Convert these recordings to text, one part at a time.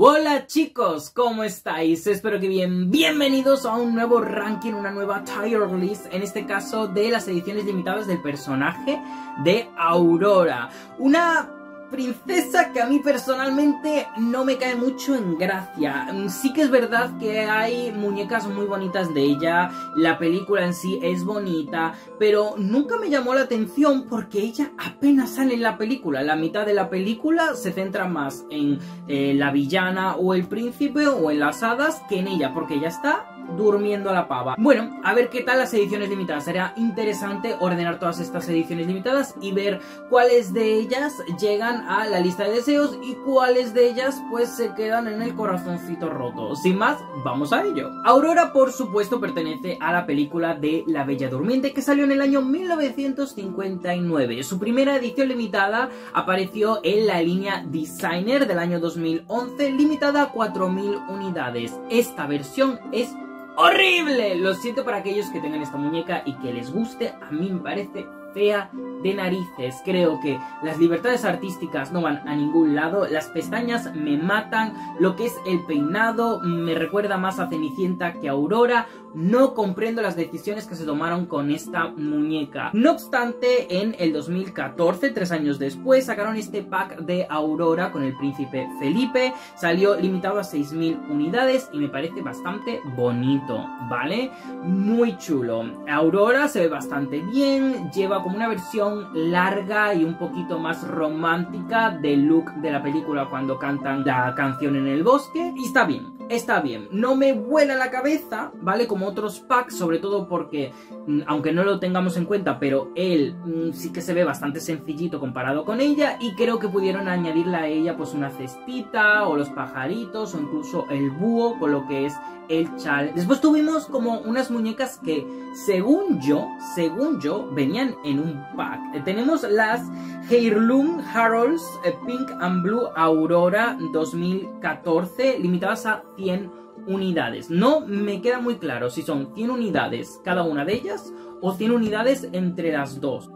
Hola chicos, ¿cómo estáis? Espero que bien. Bienvenidos a un nuevo ranking, una nueva tier list, en este caso de las ediciones limitadas del personaje de Aurora. Una princesa que a mí personalmente no me cae mucho en gracia. Mm, sí que es verdad que hay muñecas muy bonitas de ella, la película en sí es bonita, pero nunca me llamó la atención porque ella apenas sale en la película. La mitad de la película se centra más en eh, la villana o el príncipe o en las hadas que en ella, porque ella está durmiendo a la pava. Bueno, a ver qué tal las ediciones limitadas. Sería interesante ordenar todas estas ediciones limitadas y ver cuáles de ellas llegan a la lista de deseos y cuáles de ellas pues se quedan en el corazoncito roto. Sin más, vamos a ello. Aurora, por supuesto, pertenece a la película de La Bella Durmiente que salió en el año 1959. Su primera edición limitada apareció en la línea Designer del año 2011, limitada a 4.000 unidades. Esta versión es horrible. Lo siento para aquellos que tengan esta muñeca y que les guste. A mí me parece fea de narices. Creo que las libertades artísticas no van a ningún lado. Las pestañas me matan. Lo que es el peinado me recuerda más a Cenicienta que a Aurora. No comprendo las decisiones que se tomaron con esta muñeca. No obstante, en el 2014, tres años después, sacaron este pack de Aurora con el príncipe Felipe. Salió limitado a 6.000 unidades y me parece bastante bonito, ¿vale? Muy chulo. Aurora se ve bastante bien, lleva como una versión larga y un poquito más romántica del look de la película cuando cantan la canción en el bosque. Y está bien, está bien. No me vuela la cabeza, ¿vale? Como otros packs, sobre todo porque, mm, aunque no lo tengamos en cuenta, pero él mm, sí que se ve bastante sencillito comparado con ella y creo que pudieron añadirle a ella pues una cestita o los pajaritos o incluso el búho con lo que es el chal. Después tuvimos como unas muñecas que, según yo, según yo, venían en un pack. Eh, tenemos las Heirloom Harolds eh, Pink and Blue Aurora 2014, limitadas a 100 unidades. No me queda muy claro si son 100 unidades cada una de ellas o 100 unidades entre las dos.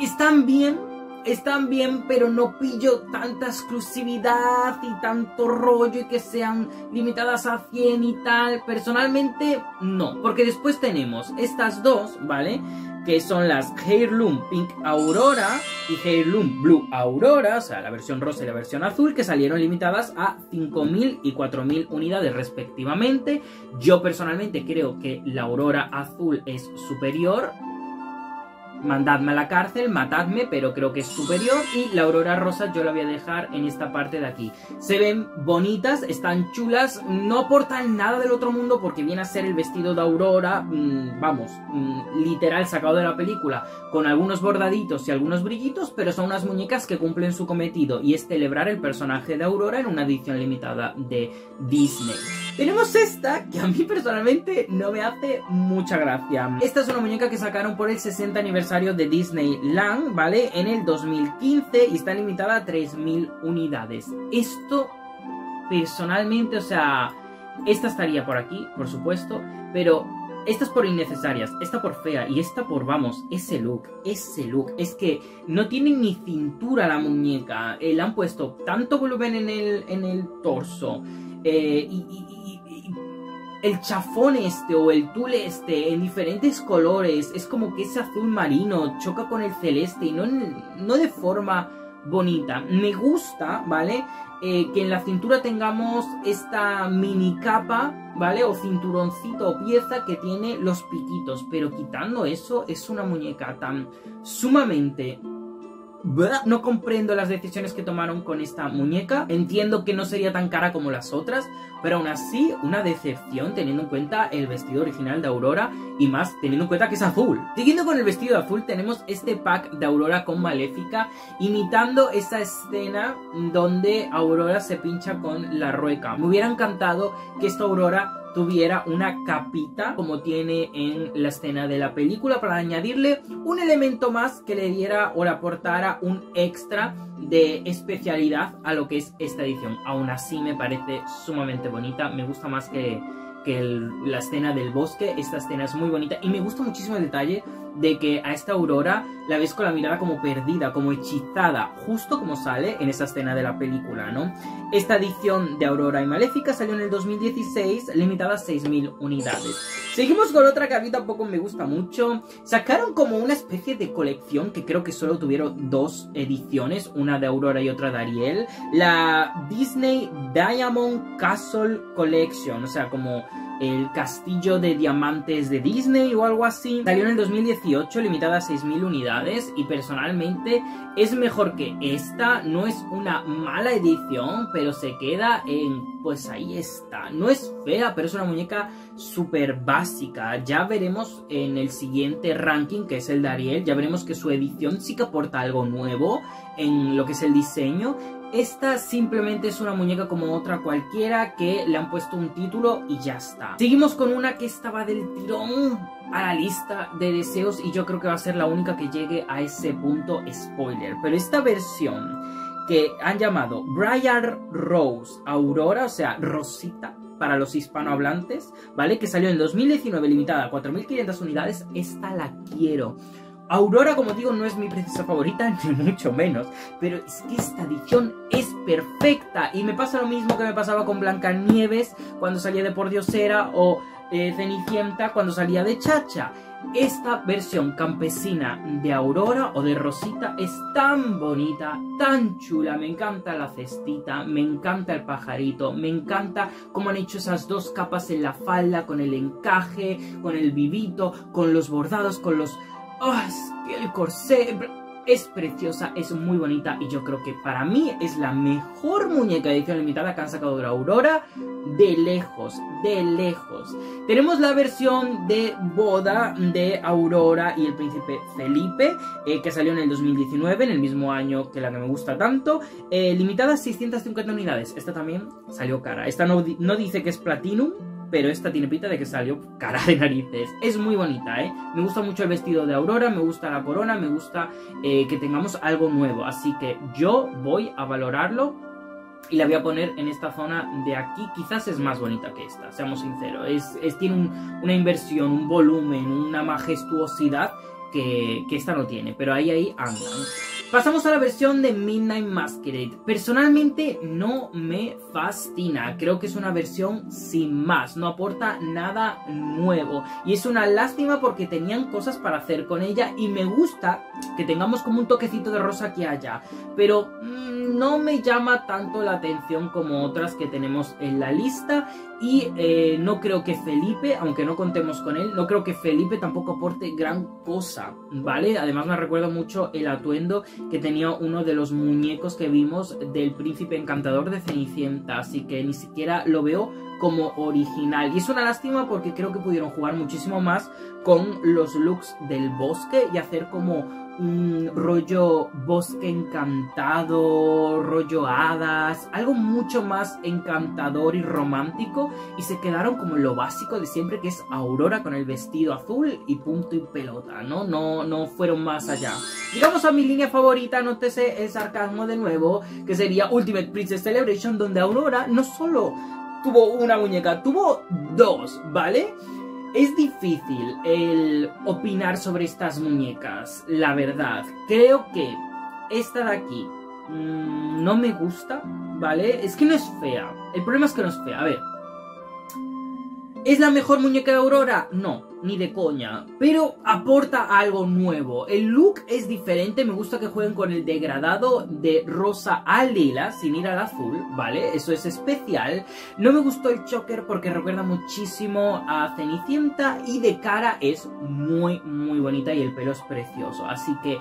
Están bien, están bien, pero no pillo tanta exclusividad y tanto rollo y que sean limitadas a 100 y tal. Personalmente, no, porque después tenemos estas dos, ¿vale? Que son las Heirloom Pink Aurora y Heirloom Blue Aurora, o sea, la versión rosa y la versión azul, que salieron limitadas a 5.000 y 4.000 unidades respectivamente. Yo personalmente creo que la Aurora azul es superior mandadme a la cárcel, matadme, pero creo que es superior. Y la aurora rosa yo la voy a dejar en esta parte de aquí. Se ven bonitas, están chulas, no aportan nada del otro mundo porque viene a ser el vestido de aurora, mm, vamos, mm, literal sacado de la película, con algunos bordaditos y algunos brillitos, pero son unas muñecas que cumplen su cometido y es celebrar el personaje de aurora en una edición limitada de Disney. Tenemos esta, que a mí personalmente no me hace mucha gracia. Esta es una muñeca que sacaron por el 60 aniversario de Disneyland, ¿vale? En el 2015 y está limitada a 3.000 unidades. Esto, personalmente, o sea, esta estaría por aquí, por supuesto, pero esta es por innecesarias, esta por fea y esta por, vamos, ese look, ese look. Es que no tiene ni cintura la muñeca. Eh, le han puesto tanto volumen en el, en el torso. Eh, y, el chafón este o el tul este en diferentes colores, es como que ese azul marino choca con el celeste y no, no de forma bonita. Me gusta, ¿vale? Eh, que en la cintura tengamos esta mini capa, ¿vale? O cinturoncito o pieza que tiene los piquitos, pero quitando eso es una muñeca tan sumamente no comprendo las decisiones que tomaron con esta muñeca. Entiendo que no sería tan cara como las otras, pero aún así una decepción teniendo en cuenta el vestido original de Aurora y más teniendo en cuenta que es azul. Siguiendo con el vestido azul tenemos este pack de Aurora con Maléfica imitando esa escena donde Aurora se pincha con la rueca. Me hubiera encantado que esta Aurora tuviera una capita como tiene en la escena de la película para añadirle un elemento más que le diera o le aportara un extra de especialidad a lo que es esta edición. Aún así me parece sumamente bonita, me gusta más que, que la escena del bosque, esta escena es muy bonita y me gusta muchísimo el detalle de que a esta Aurora la ves con la mirada como perdida, como hechizada, justo como sale en esa escena de la película, ¿no? Esta edición de Aurora y Maléfica salió en el 2016, limitada a 6.000 unidades. Seguimos con otra que a mí tampoco me gusta mucho. Sacaron como una especie de colección que creo que solo tuvieron dos ediciones, una de Aurora y otra de Ariel. La Disney Diamond Castle Collection, o sea, como el castillo de diamantes de Disney o algo así. Salió en el 2018, limitada a 6.000 unidades y personalmente es mejor que esta. No es una mala edición, pero se queda en... pues ahí está. No es fea, pero es una muñeca súper básica. Ya veremos en el siguiente ranking, que es el de Ariel, ya veremos que su edición sí que aporta algo nuevo en lo que es el diseño esta simplemente es una muñeca como otra cualquiera que le han puesto un título y ya está. Seguimos con una que estaba del tirón a la lista de deseos y yo creo que va a ser la única que llegue a ese punto spoiler. Pero esta versión que han llamado Briar Rose Aurora, o sea, Rosita para los hispanohablantes, ¿vale? Que salió en 2019 limitada a 4.500 unidades, esta la quiero. Aurora, como digo, no es mi princesa favorita, ni mucho menos, pero es que esta edición es perfecta y me pasa lo mismo que me pasaba con Blancanieves cuando salía de Pordiosera o eh, Cenicienta cuando salía de Chacha. Esta versión campesina de Aurora o de Rosita es tan bonita, tan chula, me encanta la cestita, me encanta el pajarito, me encanta cómo han hecho esas dos capas en la falda, con el encaje, con el vivito, con los bordados, con los Oh, es que el corsé es preciosa, es muy bonita y yo creo que para mí es la mejor muñeca de edición limitada que han sacado de la Aurora de lejos, de lejos. Tenemos la versión de boda de Aurora y el príncipe Felipe eh, que salió en el 2019, en el mismo año que la que me gusta tanto, eh, limitada a 650 unidades. Esta también salió cara. Esta no, no dice que es Platinum, pero esta tiene pinta de que salió cara de narices. Es muy bonita, ¿eh? Me gusta mucho el vestido de Aurora, me gusta la corona, me gusta eh, que tengamos algo nuevo. Así que yo voy a valorarlo y la voy a poner en esta zona de aquí. Quizás es más bonita que esta, seamos sinceros. Es, tiene una inversión, un volumen, una majestuosidad que, que esta no tiene, pero ahí, ahí andan. Pasamos a la versión de Midnight Masquerade. Personalmente no me fascina. Creo que es una versión sin más. No aporta nada nuevo. Y es una lástima porque tenían cosas para hacer con ella. Y me gusta que tengamos como un toquecito de rosa aquí allá. Pero mm, no me llama tanto la atención como otras que tenemos en la lista. Y eh, no creo que Felipe, aunque no contemos con él, no creo que Felipe tampoco aporte gran cosa, ¿vale? Además me recuerda mucho el atuendo que tenía uno de los muñecos que vimos del príncipe encantador de Cenicienta, así que ni siquiera lo veo como original. Y es una lástima porque creo que pudieron jugar muchísimo más con los looks del bosque y hacer como rollo bosque encantado, rollo hadas, algo mucho más encantador y romántico y se quedaron como lo básico de siempre que es Aurora con el vestido azul y punto y pelota, ¿no? No, no fueron más allá. Llegamos a mi línea favorita, nótese el sarcasmo de nuevo, que sería Ultimate Princess Celebration, donde Aurora no solo tuvo una muñeca, tuvo dos, ¿vale? Es difícil el opinar sobre estas muñecas, la verdad. Creo que esta de aquí mmm, no me gusta, ¿vale? Es que no es fea. El problema es que no es fea. A ver. ¿Es la mejor muñeca de Aurora? No ni de coña, pero aporta algo nuevo. El look es diferente, me gusta que jueguen con el degradado de rosa a lila, sin ir al azul, ¿vale? Eso es especial. No me gustó el choker porque recuerda muchísimo a Cenicienta y de cara es muy, muy bonita y el pelo es precioso. Así que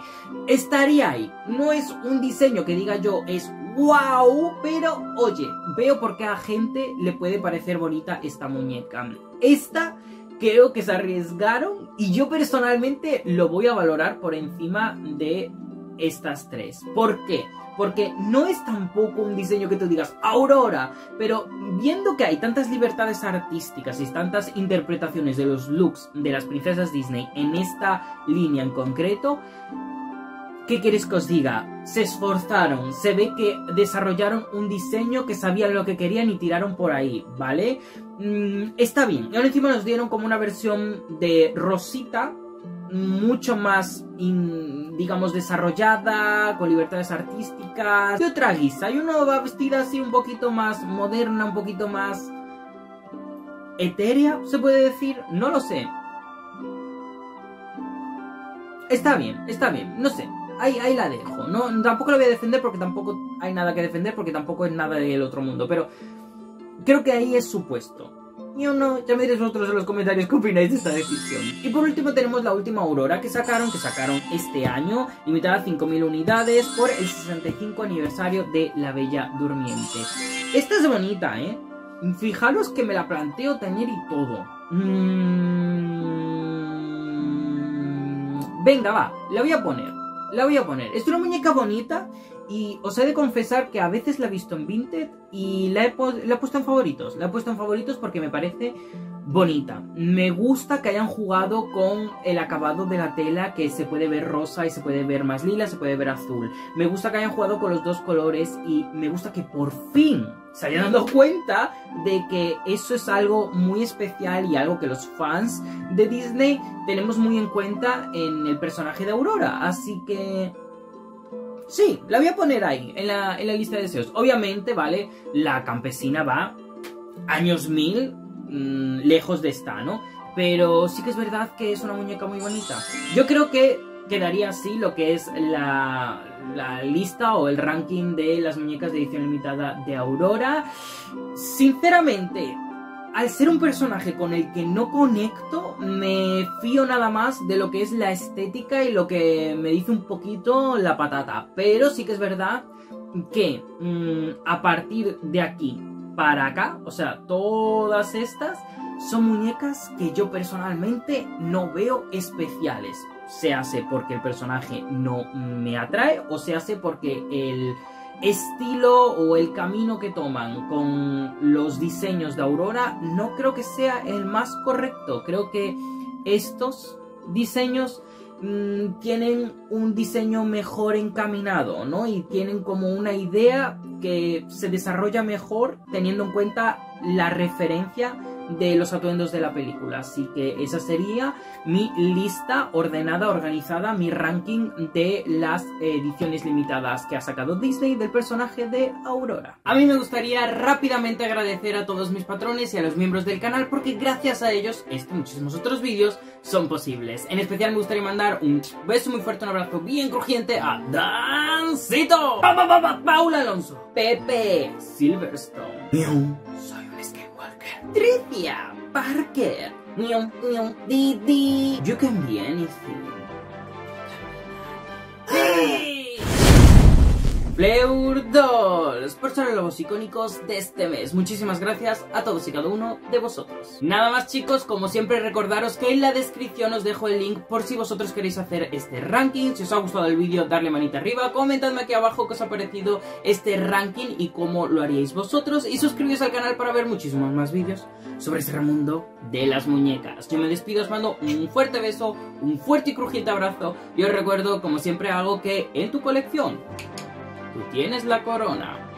estaría ahí. No es un diseño que diga yo es wow, pero oye, veo por qué a gente le puede parecer bonita esta muñeca. Esta creo que se arriesgaron y yo personalmente lo voy a valorar por encima de estas tres. ¿Por qué? Porque no es tampoco un diseño que tú digas Aurora, pero viendo que hay tantas libertades artísticas y tantas interpretaciones de los looks de las princesas Disney en esta línea en concreto, ¿Qué quieres que os diga? Se esforzaron, se ve que desarrollaron un diseño que sabían lo que querían y tiraron por ahí, ¿vale? Mm, está bien. Y ahora encima nos dieron como una versión de Rosita mucho más, digamos, desarrollada, con libertades artísticas. De otra guisa, y uno va vestida así un poquito más moderna, un poquito más etérea, se puede decir, no lo sé. Está bien, está bien, no sé. Ahí, ahí la dejo. No, tampoco la voy a defender porque tampoco hay nada que defender, porque tampoco es nada del otro mundo. Pero creo que ahí es su puesto. Yo no, ya me diréis vosotros en los comentarios qué opináis de esta decisión. Y por último tenemos la última Aurora que sacaron, que sacaron este año, limitada a 5.000 unidades por el 65 aniversario de La Bella Durmiente. Esta es bonita, ¿eh? Fijaros que me la planteo tener y todo. Mm. Venga, va, la voy a poner. La voy a poner. Es una muñeca bonita y os he de confesar que a veces la he visto en Vinted y la he, puesto en favoritos. La he puesto en favoritos porque me parece bonita. Me gusta que hayan jugado con el acabado de la tela que se puede ver rosa y se puede ver más lila, se puede ver azul. Me gusta que hayan jugado con los dos colores y me gusta que por fin se hayan dado cuenta de que eso es algo muy especial y algo que los fans de Disney tenemos muy en cuenta en el personaje de Aurora. Así que Sí, la voy a poner ahí, en la, lista de deseos. Obviamente, ¿vale? La campesina va años mil mm, lejos de esta, ¿no? Pero sí que es verdad que es una muñeca muy bonita. Yo creo que quedaría así lo que es la, la lista o el ranking de las muñecas de edición limitada de Aurora. Sinceramente, al ser un personaje con el que no conecto, me fío nada más de lo que es la estética y lo que me dice un poquito la patata. Pero sí que es verdad que mm, a partir de aquí para acá, o sea, todas estas son muñecas que yo personalmente no veo especiales. Se hace porque el personaje no me atrae o se hace porque el estilo o el camino que toman con los diseños de Aurora no creo que sea el más correcto. Creo que estos diseños mm, tienen un diseño mejor encaminado, ¿no? Y tienen como una idea que se desarrolla mejor teniendo en cuenta la referencia de los atuendos de la película. Así que esa sería mi lista ordenada, organizada, mi ranking de las ediciones limitadas que ha sacado Disney del personaje de Aurora. A mí me gustaría rápidamente agradecer a todos mis patrones y a los miembros del canal porque gracias a ellos este y muchísimos otros vídeos son posibles. En especial me gustaría mandar un beso muy fuerte, un abrazo bien crujiente a Dancito, Paula Alonso, Pepe Silverstone, Tricia Parker, Didi, You Can Be Anything. Ser los icónicos de este mes. Muchísimas gracias a todos y cada uno de vosotros. Nada más chicos, como siempre recordaros que en la descripción os dejo el link por si vosotros queréis hacer este ranking. Si os ha gustado el vídeo, darle manita arriba, comentadme aquí abajo qué os ha parecido este ranking y cómo lo haríais vosotros. Y suscribiros al canal para ver muchísimos más vídeos sobre este mundo de las muñecas. Yo me despido, os mando un fuerte beso, un fuerte y crujiente abrazo y os recuerdo, como siempre hago, que en tu colección Tú tienes la corona.